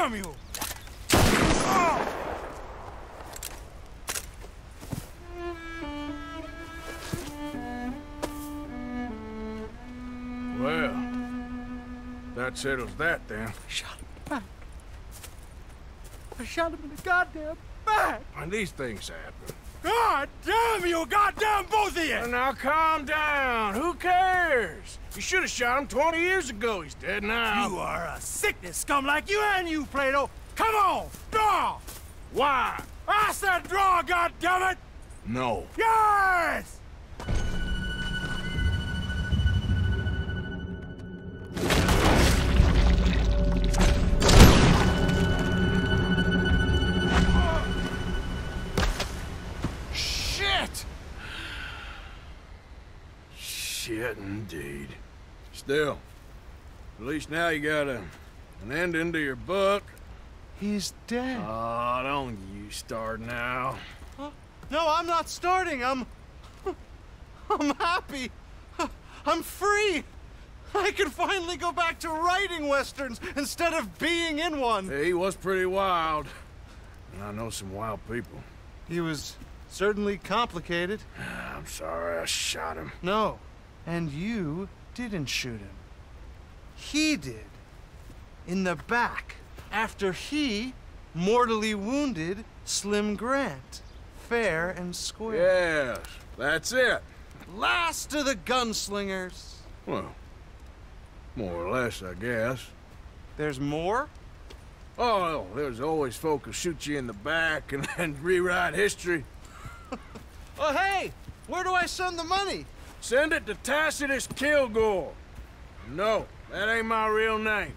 damn you! Oh! Well, that settles that then. Shot him in the back. I shot him in the goddamn back. And these things happen. God damn you, God damn both of you! Well, now calm down. Who cares? You should have shot him 20 years ago. He's dead now. You are a sickness scum like you and you, Plato. Come on, draw! Why? I said draw, God damn it! No. Yes! Shit! Shit indeed. Still, at least now you got a, an ending to your book. He's dead. Oh, don't you start now. No, I'm not starting. I'm. I'm happy. I'm free. I can finally go back to writing westerns instead of being in one. He was pretty wild. And I know some wild people. He was certainly complicated. I'm sorry I shot him. No. And you didn't shoot him. He did. In the back. After he mortally wounded Slim Grant. Fair and square. Yes, that's it. Last of the gunslingers. Well, more or less, I guess. There's more? Oh, there's always folk who shoot you in the back and then rewrite history. Oh, hey! Where do I send the money? Send it to Tacitus Kilgore. No, that ain't my real name.